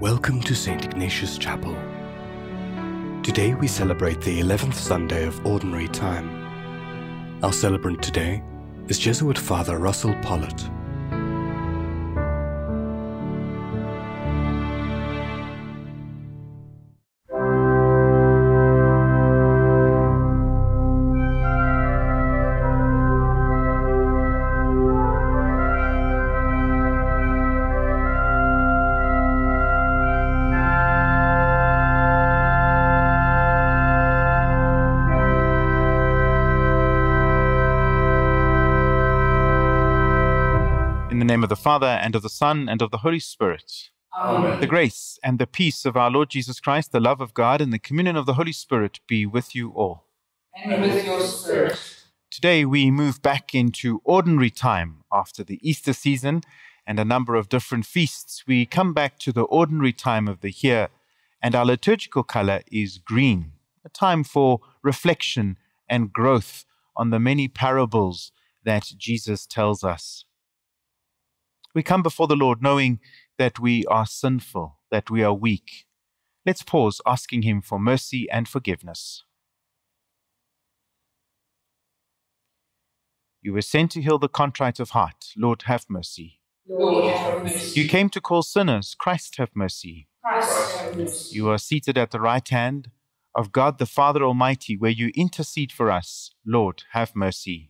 Welcome to St. Ignatius Chapel. Today we celebrate the 11th Sunday of Ordinary Time. Our celebrant today is Jesuit Father Russell Pollitt. Father, and of the Son, and of the Holy Spirit. Amen. The grace and the peace of our Lord Jesus Christ, the love of God, and the communion of the Holy Spirit be with you all. And with your spirit. Today we move back into ordinary time after the Easter season and a number of different feasts. We come back to the ordinary time of the year, and our liturgical color is green, a time for reflection and growth on the many parables that Jesus tells us. We come before the Lord knowing that we are sinful, that we are weak. Let's pause, asking Him for mercy and forgiveness. You were sent to heal the contrite of heart. Lord, have mercy. Lord, have mercy. You came to call sinners. Christ, have mercy. Christ, have mercy. You are seated at the right hand of God the Father Almighty, where you intercede for us. Lord, have mercy.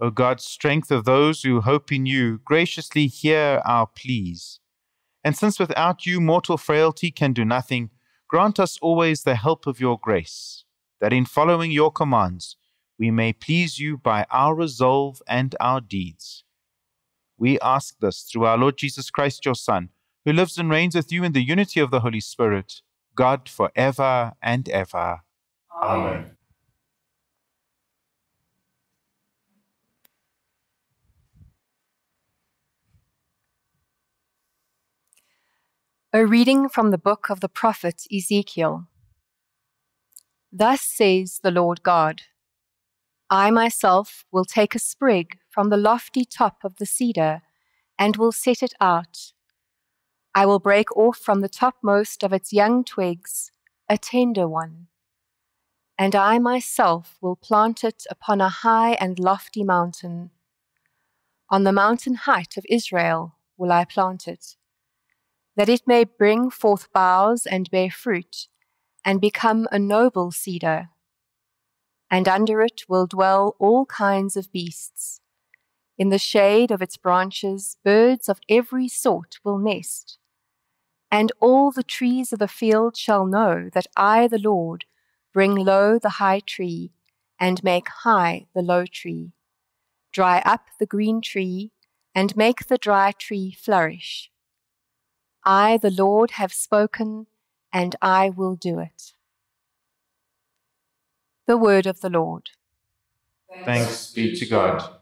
O God, strength of those who hope in you, graciously hear our pleas. And since without you mortal frailty can do nothing, grant us always the help of your grace, that in following your commands we may please you by our resolve and our deeds. We ask this through our Lord Jesus Christ, your Son, who lives and reigns with you in the unity of the Holy Spirit, God for ever and ever. Amen. A reading from the book of the prophet Ezekiel. Thus says the Lord God I myself will take a sprig from the lofty top of the cedar and will set it out. I will break off from the topmost of its young twigs a tender one. And I myself will plant it upon a high and lofty mountain. On the mountain height of Israel will I plant it that it may bring forth boughs and bear fruit, and become a noble cedar. And under it will dwell all kinds of beasts. In the shade of its branches, birds of every sort will nest. And all the trees of the field shall know that I, the Lord, bring low the high tree, and make high the low tree, dry up the green tree, and make the dry tree flourish. I, the Lord, have spoken, and I will do it. The word of the Lord. Thanks be to God.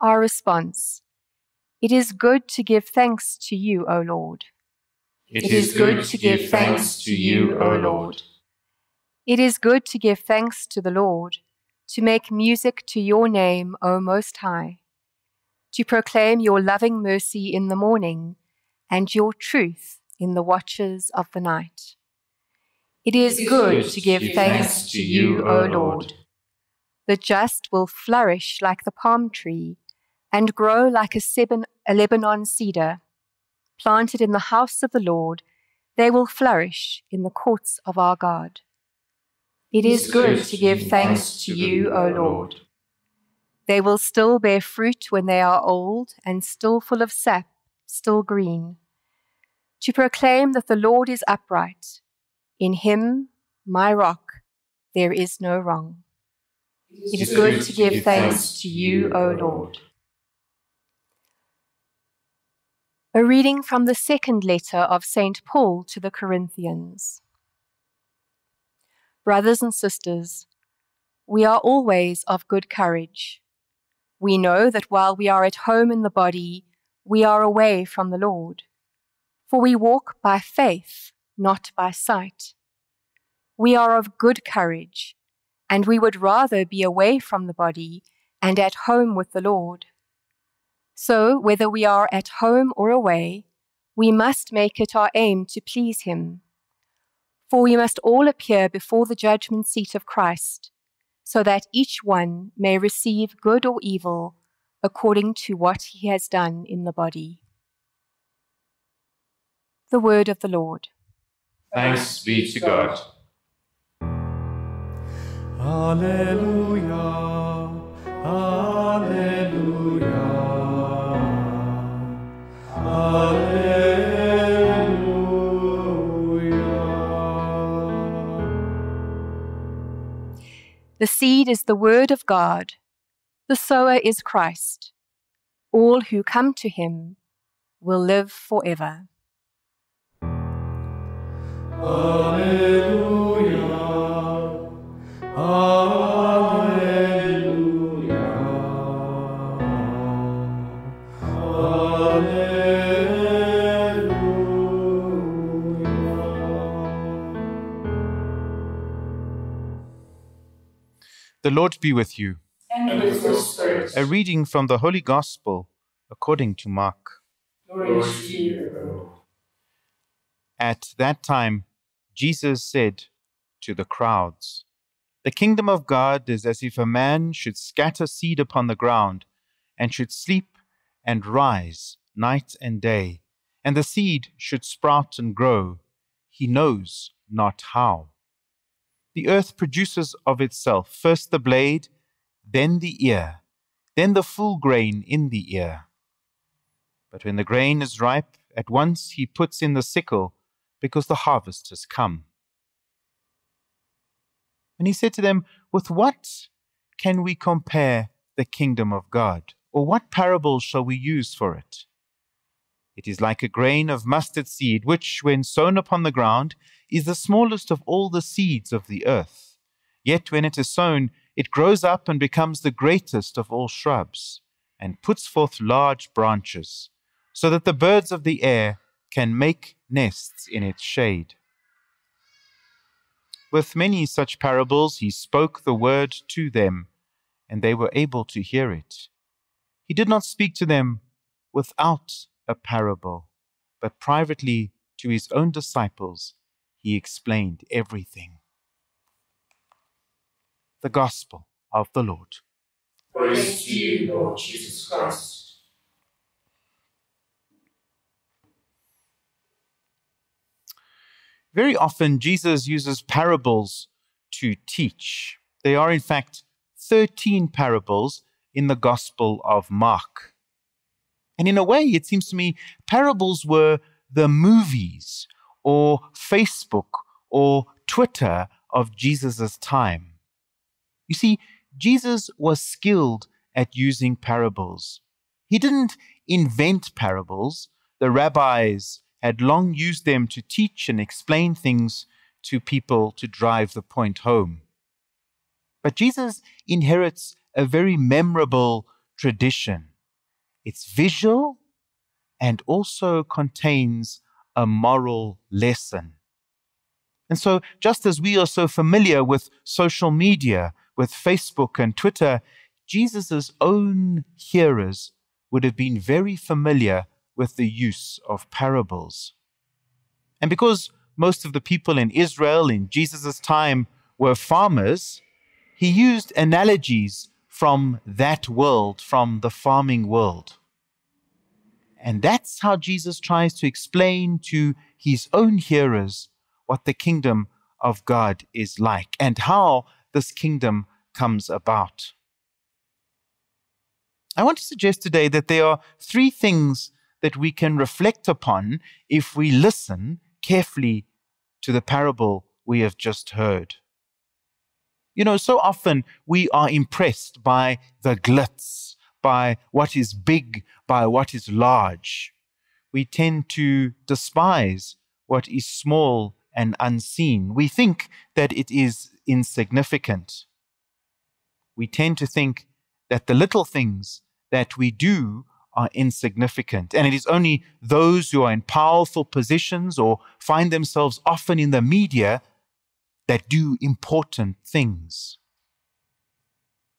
Our response It is good to give thanks to you, O Lord. It is good to give thanks to you, O Lord. It is good to give thanks to the Lord, to make music to your name, O Most High, to proclaim your loving mercy in the morning and your truth in the watches of the night. It is good to give thanks to you, O Lord. The just will flourish like the palm tree and grow like a, Lebanon cedar. planted in the house of the Lord, they will flourish in the courts of our God. It is good to give thanks to you, O Lord. They will still bear fruit when they are old and still full of sap, still green. To proclaim that the Lord is upright. In him, my rock, there is no wrong. It is good to give thanks to you, O Lord. A reading from the second letter of St. Paul to the Corinthians. Brothers and sisters, we are always of good courage. We know that while we are at home in the body, we are away from the Lord. For we walk by faith, not by sight. We are of good courage, and we would rather be away from the body and at home with the Lord. So, whether we are at home or away, we must make it our aim to please Him. For we must all appear before the judgment seat of Christ, so that each one may receive good or evil according to what he has done in the body. The Word of the Lord. Thanks be to God. Alleluia, Alleluia, Alleluia. The seed is the Word of God, the sower is Christ. All who come to him will live forever. Alleluia, Alleluia, Alleluia. The Lord be with you. And with spirit. A reading from the Holy Gospel according to Mark. Glory to you, Lord. At that time, Jesus said to the crowds, The kingdom of God is as if a man should scatter seed upon the ground, and should sleep and rise night and day, and the seed should sprout and grow. He knows not how. The earth produces of itself first the blade, then the ear, then the full grain in the ear. But when the grain is ripe, at once he puts in the sickle, because the harvest has come. And he said to them, With what can we compare the kingdom of God? Or what parable shall we use for it? It is like a grain of mustard seed, which, when sown upon the ground, is the smallest of all the seeds of the earth. Yet when it is sown, it grows up and becomes the greatest of all shrubs, and puts forth large branches, so that the birds of the air can make nests in its shade. With many such parables, he spoke the word to them, and they were able to hear it. He did not speak to them without a parable, but privately to his own disciples, he explained everything. The Gospel of the Lord. Praise to you, Lord Jesus Christ. Very often, Jesus uses parables to teach. They are, in fact, 13 parables in the Gospel of Mark. And in a way, it seems to me, parables were the movies or Facebook or Twitter of Jesus' time. You see, Jesus was skilled at using parables. He didn't invent parables. The rabbis had long used them to teach and explain things to people to drive the point home. But Jesus inherits a very memorable tradition. It's visual and also contains a moral lesson. And so, just as we are so familiar with social media, with Facebook and Twitter, Jesus' own hearers would have been very familiar with the use of parables. And because most of the people in Israel in Jesus' time were farmers, he used analogies from that world, from the farming world. And that's how Jesus tries to explain to his own hearers what the kingdom of God is like and how this kingdom comes about. I want to suggest today that there are three things that we can reflect upon if we listen carefully to the parable we have just heard. You know, so often we are impressed by the glitz, by what is big, by what is large. We tend to despise what is small and unseen. We think that it is insignificant. We tend to think that the little things that we do are insignificant. And it is only those who are in powerful positions or find themselves often in the media that do important things.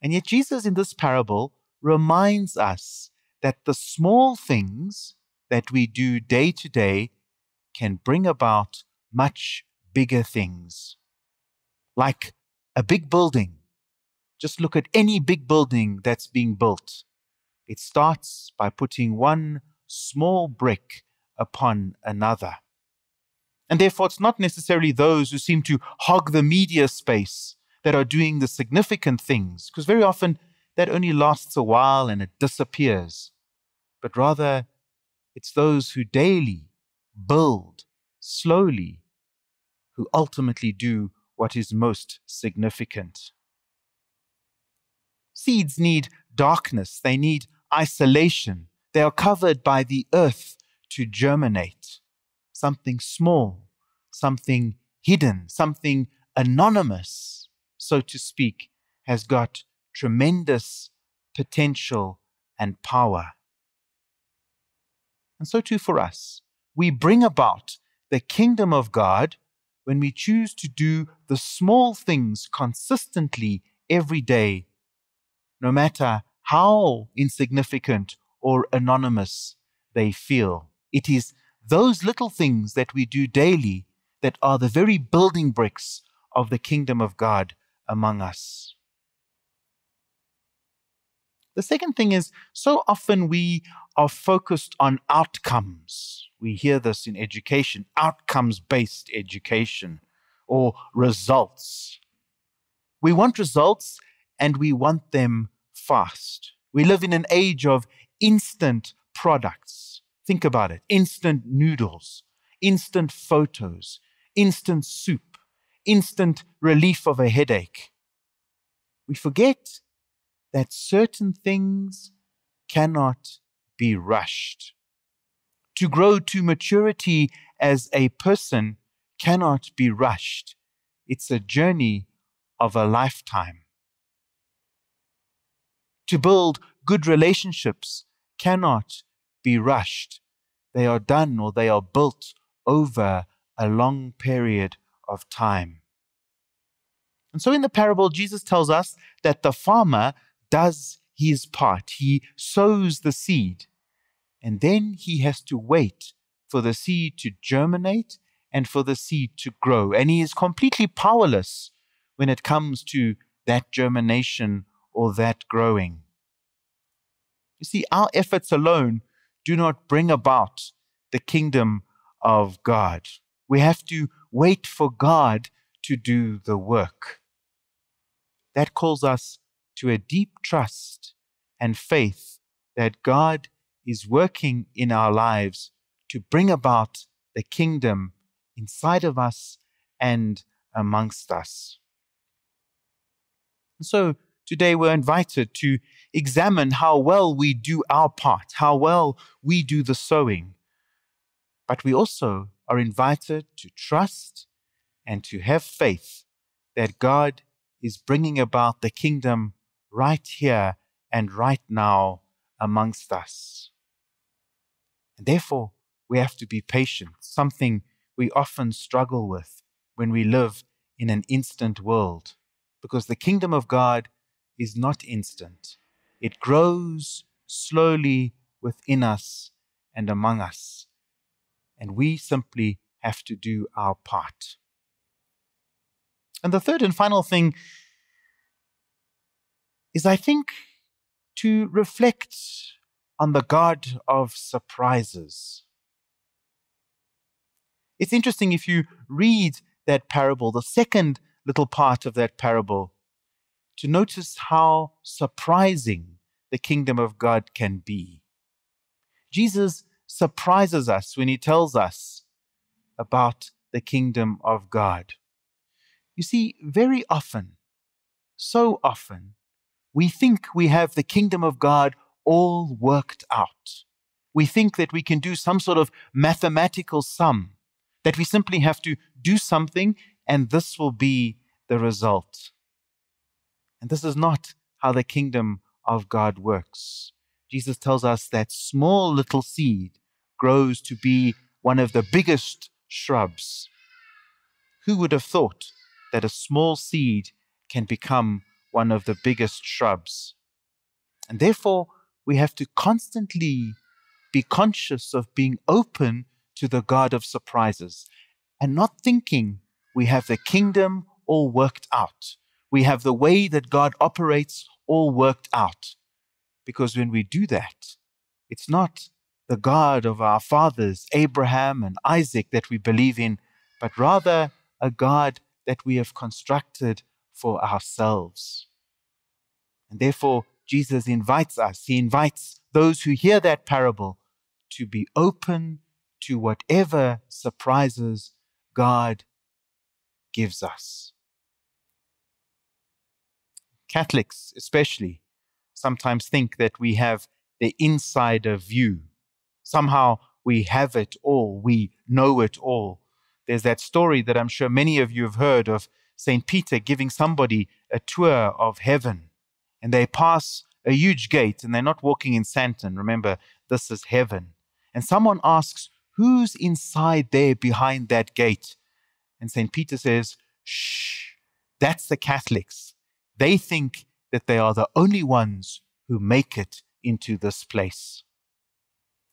And yet, Jesus in this parable reminds us that the small things that we do day to day can bring about much bigger things. Like a big building. Just look at any big building that's being built. It starts by putting one small brick upon another. And therefore, it's not necessarily those who seem to hog the media space that are doing the significant things, because very often that only lasts a while and it disappears. But rather, it's those who daily build slowly who ultimately do what is most significant. Seeds need darkness, they need isolation, they are covered by the earth to germinate something small, something hidden, something anonymous, so to speak, has got tremendous potential and power. And so too for us. We bring about the kingdom of God when we choose to do the small things consistently every day, no matter how insignificant or anonymous they feel. It is those little things that we do daily that are the very building bricks of the kingdom of God among us. The second thing is so often we are focused on outcomes. We hear this in education outcomes based education or results. We want results and we want them fast. We live in an age of instant products. Think about it instant noodles, instant photos, instant soup, instant relief of a headache. We forget that certain things cannot be rushed. To grow to maturity as a person cannot be rushed. It's a journey of a lifetime. To build good relationships cannot be rushed. They are done or they are built over a long period of time. And so in the parable, Jesus tells us that the farmer does his part. He sows the seed, and then he has to wait for the seed to germinate and for the seed to grow. And he is completely powerless when it comes to that germination or that growing. You see, our efforts alone do not bring about the kingdom of God. We have to wait for God to do the work. That calls us to a deep trust and faith that God is working in our lives to bring about the kingdom inside of us and amongst us. So, today we're invited to examine how well we do our part, how well we do the sowing. But we also are invited to trust and to have faith that God is bringing about the kingdom right here and right now amongst us. And therefore, we have to be patient, something we often struggle with when we live in an instant world, because the kingdom of God is not instant. It grows slowly within us and among us. And we simply have to do our part. And the third and final thing is, I think, to reflect on the God of surprises. It's interesting if you read that parable, the second little part of that parable, to notice how surprising the kingdom of God can be. Jesus surprises us when he tells us about the kingdom of God. You see, very often, so often, we think we have the kingdom of God all worked out. We think that we can do some sort of mathematical sum, that we simply have to do something and this will be the result. And this is not how the kingdom of God works. Jesus tells us that small little seed grows to be one of the biggest shrubs. Who would have thought that a small seed can become one of the biggest shrubs? And therefore, we have to constantly be conscious of being open to the God of surprises and not thinking we have the kingdom all worked out. We have the way that God operates all worked out. Because when we do that, it's not the God of our fathers, Abraham and Isaac, that we believe in, but rather a God that we have constructed for ourselves. And therefore, Jesus invites us, he invites those who hear that parable to be open to whatever surprises God gives us. Catholics, especially, sometimes think that we have the insider view. Somehow we have it all, we know it all. There's that story that I'm sure many of you have heard of St. Peter giving somebody a tour of heaven. And they pass a huge gate and they're not walking in Sandton. Remember, this is heaven. And someone asks, Who's inside there behind that gate? And St. Peter says, Shh, that's the Catholics. They think that they are the only ones who make it into this place.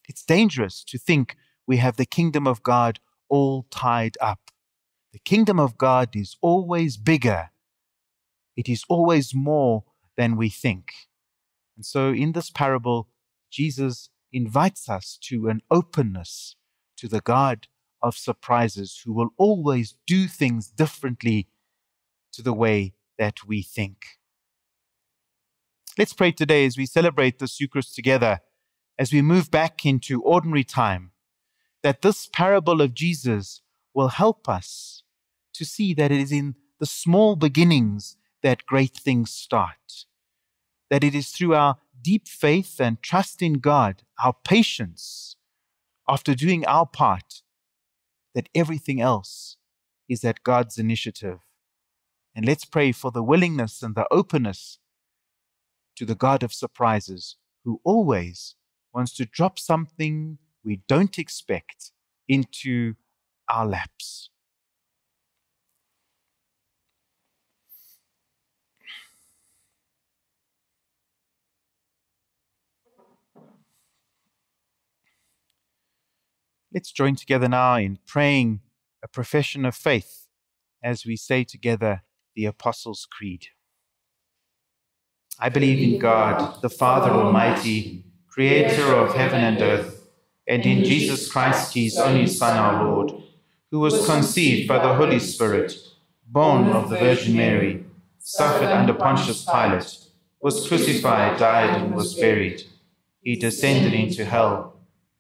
It's dangerous to think we have the kingdom of God all tied up. The kingdom of God is always bigger, it is always more than we think. And so, in this parable, Jesus invites us to an openness to the God of surprises who will always do things differently to the way that we think. Let's pray today as we celebrate this Eucharist together, as we move back into ordinary time, that this parable of Jesus will help us to see that it is in the small beginnings that great things start, that it is through our deep faith and trust in God, our patience, after doing our part, that everything else is at God's initiative. And let's pray for the willingness and the openness to the God of surprises, who always wants to drop something we don't expect into our laps. Let's join together now in praying a profession of faith as we say together the Apostles' Creed. I believe in God, the Father Almighty, creator of heaven and earth, and in Jesus Christ, his only Son, our Lord, who was conceived by the Holy Spirit, born of the Virgin Mary, suffered under Pontius Pilate, was crucified, died, and was buried. He descended into hell.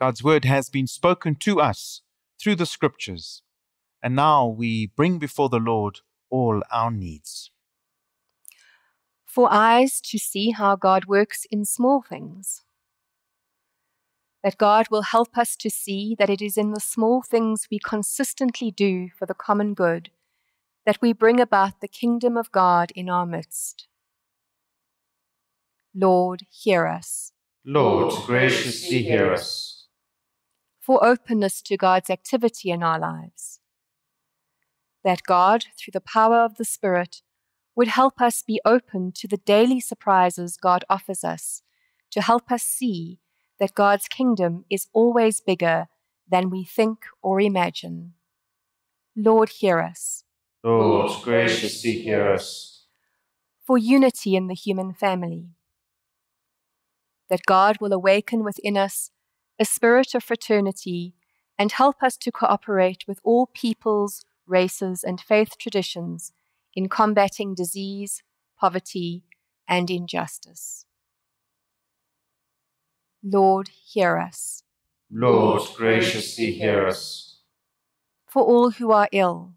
God's word has been spoken to us through the scriptures, and now we bring before the Lord all our needs. For eyes to see how God works in small things. That God will help us to see that it is in the small things we consistently do for the common good that we bring about the kingdom of God in our midst. Lord, hear us. Lord, graciously hear us. For openness to God's activity in our lives. That God, through the power of the Spirit, would help us be open to the daily surprises God offers us, to help us see that God's kingdom is always bigger than we think or imagine. Lord, hear us. Lord, graciously hear us. For unity in the human family. That God will awaken within us a spirit of fraternity and help us to cooperate with all peoples, races, and faith traditions in combating disease, poverty, and injustice. Lord, hear us. Lord, graciously hear us. For all who are ill,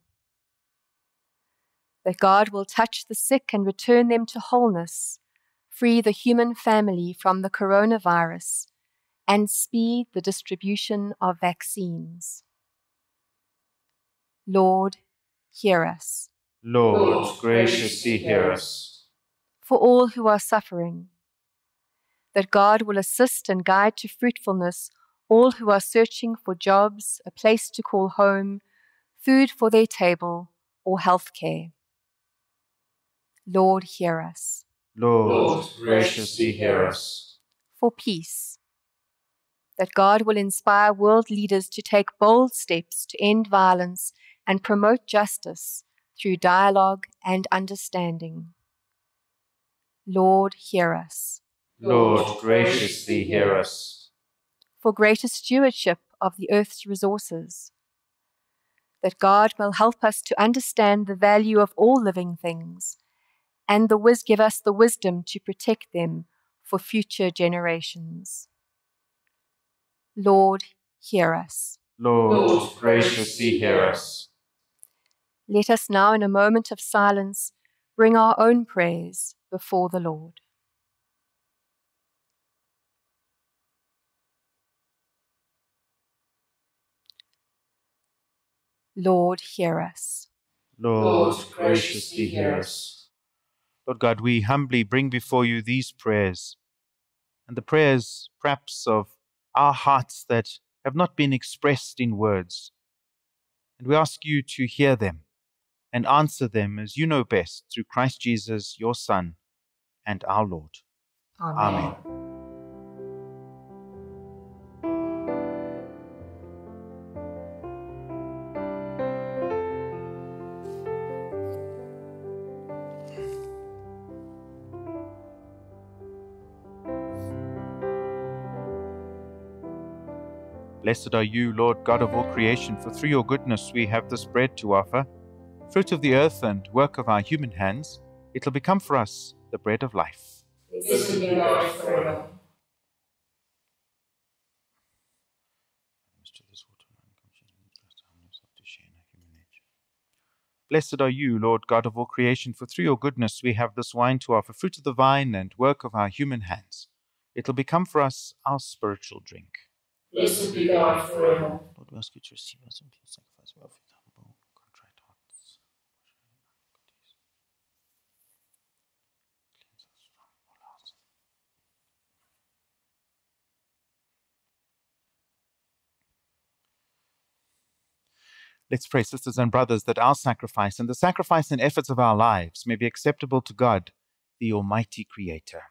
that God will touch the sick and return them to wholeness, free the human family from the coronavirus, and speed the distribution of vaccines. Lord, hear us. Lord, graciously hear us. For all who are suffering, that God will assist and guide to fruitfulness all who are searching for jobs, a place to call home, food for their table, or health care. Lord, hear us. Lord, graciously hear us. For peace, that God will inspire world leaders to take bold steps to end violence and promote justice through dialogue and understanding. Lord, hear us. Lord, graciously hear us. For greater stewardship of the earth's resources, that God will help us to understand the value of all living things and the wis- give us the wisdom to protect them for future generations. Lord, hear us. Lord, graciously hear us. Let us now, in a moment of silence, bring our own prayers before the Lord. Lord, hear us. Lord, graciously hear us. Lord God, we humbly bring before you these prayers, and the prayers perhaps of our hearts that have not been expressed in words. And we ask you to hear them and answer them as you know best through Christ Jesus, your Son, and our Lord. Amen. Blessed are you, Lord God of all creation, for through your goodness we have this bread to offer, fruit of the earth and work of our human hands. It will become for us the bread of life. Blessed be God forever. Blessed are you, Lord God of all creation, for through your goodness we have this wine to offer, fruit of the vine and work of our human hands. It will become for us our spiritual drink. Blessed be God forever. Lord, we ask you to receive us in pure sacrifice. We offer with humble, contrite hearts. Cleanse us from all our sin. Let's pray, sisters and brothers, that our sacrifice and the sacrifice and efforts of our lives may be acceptable to God, the Almighty Creator.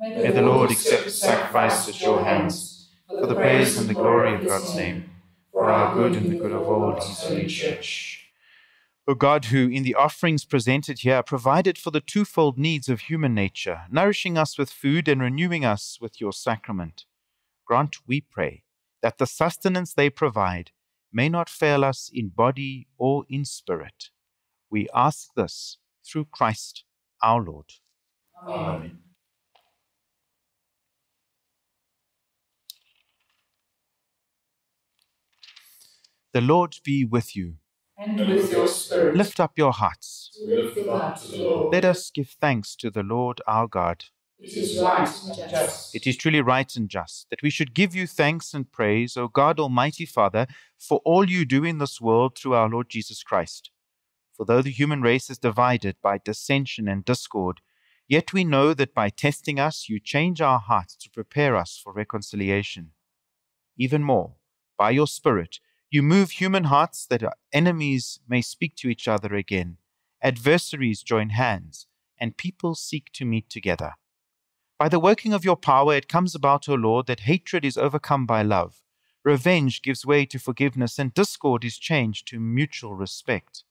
May the Lord accept the sacrifice at your hands for the praise and the glory of God's name, for our good and the good of all his holy church. O God, who in the offerings presented here provided for the twofold needs of human nature, nourishing us with food and renewing us with your sacrament, grant, we pray, that the sustenance they provide may not fail us in body or in spirit. We ask this through Christ our Lord. Amen. The Lord be with you. And with your spirit, Lift up your hearts. up to the Lord. Let us give thanks to the Lord our God. It is right and just. It is truly right and just that we should give you thanks and praise, O God, Almighty Father, for all you do in this world through our Lord Jesus Christ. For though the human race is divided by dissension and discord, Yet we know that by testing us, you change our hearts to prepare us for reconciliation. Even more, by your Spirit, you move human hearts that enemies may speak to each other again, adversaries join hands, and people seek to meet together. By the working of your power, it comes about, O Lord, that hatred is overcome by love, revenge gives way to forgiveness, and discord is changed to mutual respect.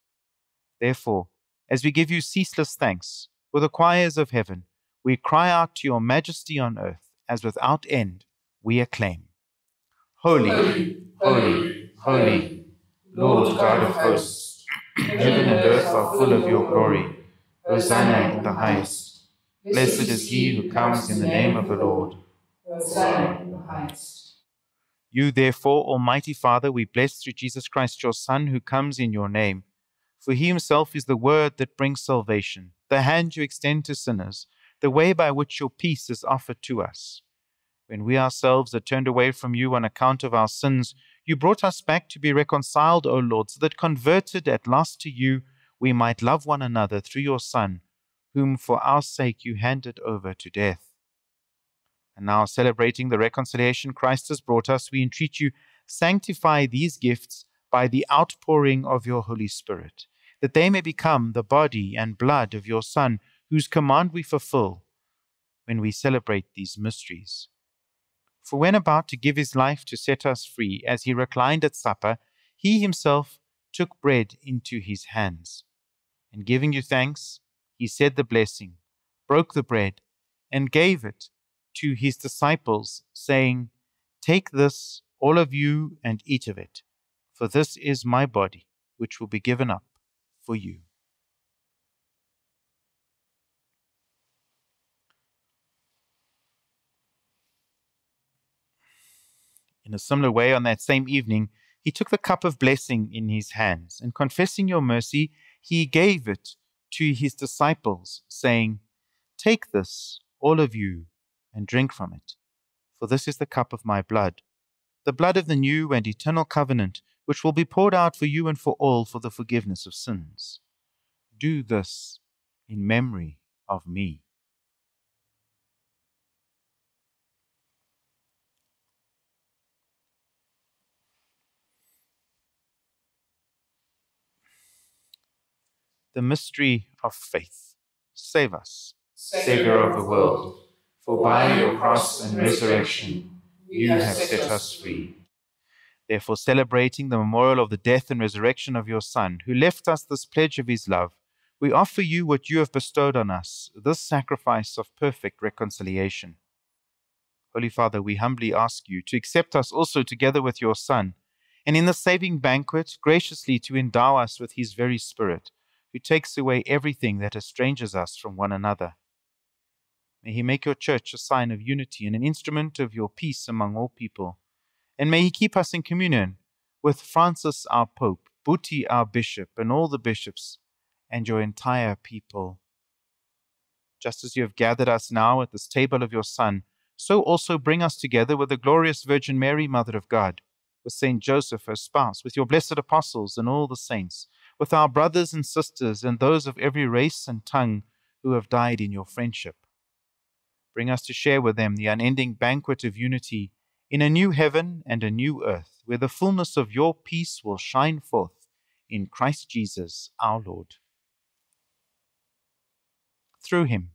Therefore, as we give you ceaseless thanks, with the choirs of heaven, we cry out to your majesty on earth, as without end we acclaim Holy, holy, holy, Lord God of hosts, heaven and earth are full of your glory. Hosanna in the highest. Blessed is he who comes in the name of the Lord. Hosanna in the highest. You, therefore, Almighty Father, we bless through Jesus Christ, your Son, who comes in your name. For he himself is the word that brings salvation, the hand you extend to sinners, the way by which your peace is offered to us. When we ourselves are turned away from you on account of our sins, you brought us back to be reconciled, O Lord, so that converted at last to you, we might love one another through your Son, whom for our sake you handed over to death. And now, celebrating the reconciliation Christ has brought us, we entreat you, sanctify these gifts by the outpouring of your Holy Spirit, that they may become the body and blood of your Son, whose command we fulfill when we celebrate these mysteries. For when about to give his life to set us free, as he reclined at supper, he himself took bread into his hands. And giving you thanks, he said the blessing, broke the bread, and gave it to his disciples, saying, Take this, all of you, and eat of it, for this is my body, which will be given up for you. In a similar way, on that same evening, he took the cup of blessing in his hands, and confessing your mercy, he gave it to his disciples, saying, Take this, all of you, and drink from it, for this is the cup of my blood, the blood of the new and eternal covenant, which will be poured out for you and for all for the forgiveness of sins. Do this in memory of me. The mystery of faith. Save us, Savior of the world, for by your cross and resurrection you have set us free. Therefore, celebrating the memorial of the death and resurrection of your Son, who left us this pledge of his love, we offer you what you have bestowed on us, this sacrifice of perfect reconciliation. Holy Father, we humbly ask you to accept us also together with your Son, and in the saving banquet graciously to endow us with his very Spirit who takes away everything that estranges us from one another. May he make your church a sign of unity and an instrument of your peace among all people. And may he keep us in communion with Francis our Pope, Buti our Bishop, and all the bishops, and your entire people. Just as you have gathered us now at this table of your Son, so also bring us together with the glorious Virgin Mary, Mother of God, with Saint Joseph, her spouse, with your blessed apostles and all the saints with our brothers and sisters and those of every race and tongue who have died in your friendship. Bring us to share with them the unending banquet of unity in a new heaven and a new earth, where the fullness of your peace will shine forth in Christ Jesus our Lord. Through him,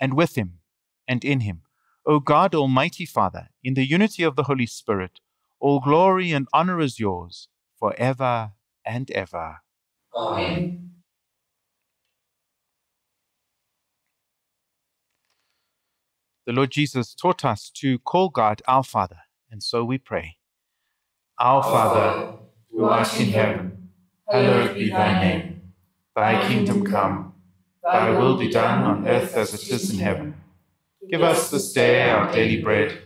and with him, and in him, O God, Almighty Father, in the unity of the Holy Spirit, all glory and honor is yours, for ever and ever. Amen. The Lord Jesus taught us to call God our Father, and so we pray. Our Father, who art in heaven, hallowed be thy name. Thy kingdom come, thy will be done on earth as it is in heaven. Give us this day our daily bread,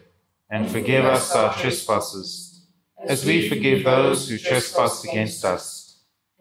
and forgive us our trespasses, as we forgive those who trespass against us.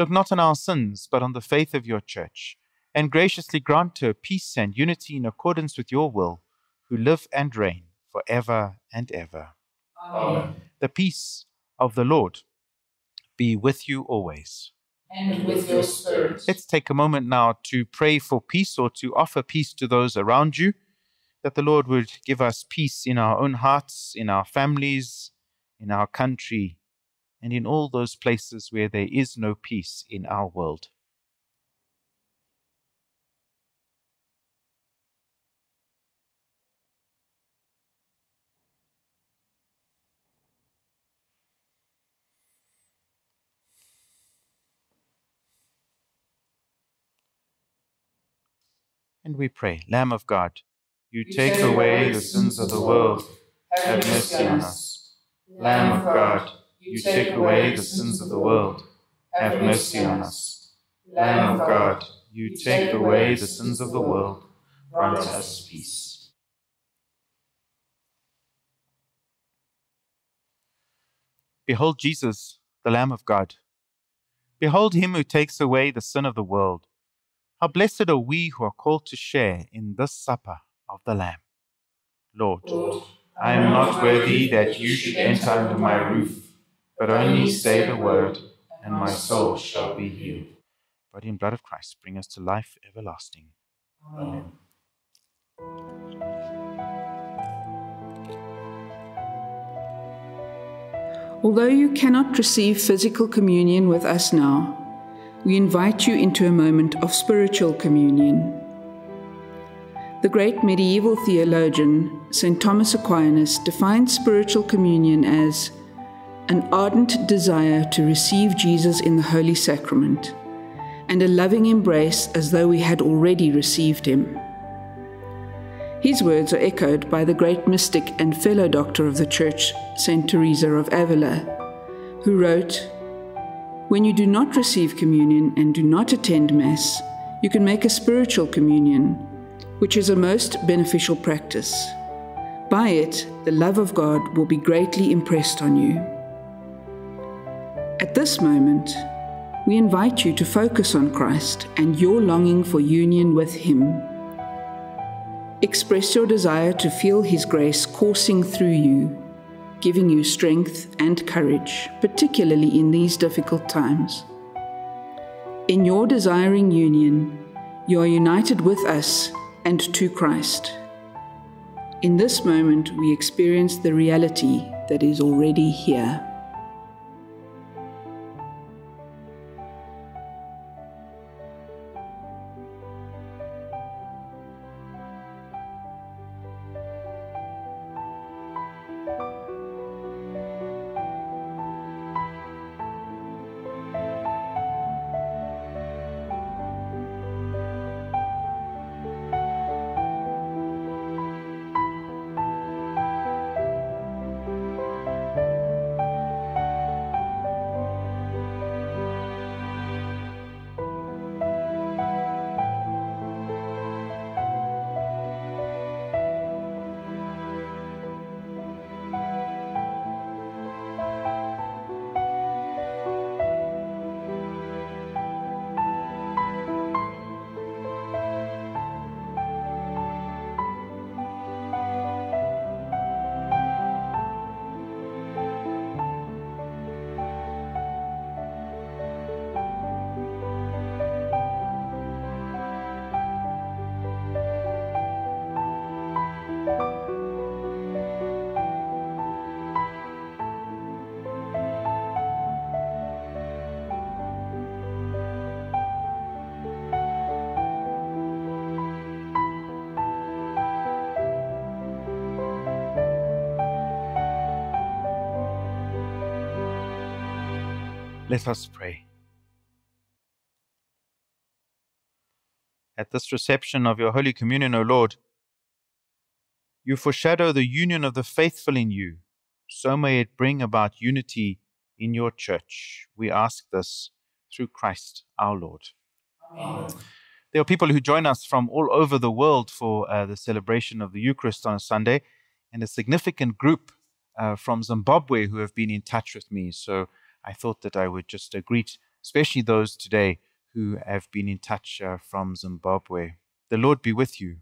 Look not on our sins, but on the faith of your church, and graciously grant her peace and unity in accordance with your will, who live and reign for ever and ever. Amen. The peace of the Lord be with you always. And with your spirit. Let's take a moment now to pray for peace or to offer peace to those around you, that the Lord would give us peace in our own hearts, in our families, in our country, and in all those places where there is no peace in our world. And we pray, Lamb of God, you take away the sins of the world, have mercy on us. Lamb of God, you take away the sins of the world, have mercy on us. Lamb of God, you take away the sins of the world, grant us peace. Behold Jesus, the Lamb of God. Behold him who takes away the sin of the world. How blessed are we who are called to share in this supper of the Lamb. Lord, Lord, I am not worthy that you should enter under my roof, but only say the word, and my soul shall be healed. Body and blood of Christ bring us to life everlasting. Amen. Although you cannot receive physical communion with us now, we invite you into a moment of spiritual communion. The great medieval theologian, St. Thomas Aquinas, defined spiritual communion as an ardent desire to receive Jesus in the Holy Sacrament and a loving embrace as though we had already received him. His words are echoed by the great mystic and fellow doctor of the Church, St. Teresa of Avila, who wrote, When you do not receive communion and do not attend Mass, you can make a spiritual communion, which is a most beneficial practice. By it, the love of God will be greatly impressed on you. At this moment, we invite you to focus on Christ and your longing for union with Him. Express your desire to feel His grace coursing through you, giving you strength and courage, particularly in these difficult times. In your desiring union, you are united with us and to Christ. In this moment, we experience the reality that is already here. Let us pray. At this reception of your Holy Communion, O Lord, you foreshadow the union of the faithful in you, so may it bring about unity in your church. We ask this through Christ our Lord. Amen. There are people who join us from all over the world for uh, the celebration of the Eucharist on a Sunday, and a significant group uh, from Zimbabwe who have been in touch with me. So I thought that I would just uh, greet, especially those today who have been in touch uh, from Zimbabwe. The Lord be with you.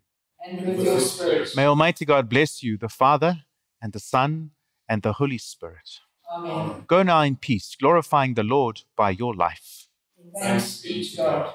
And with your spirit. May Almighty God bless you, the Father, and the Son, and the Holy Spirit. Amen. Go now in peace, glorifying the Lord by your life. Thanks be to God.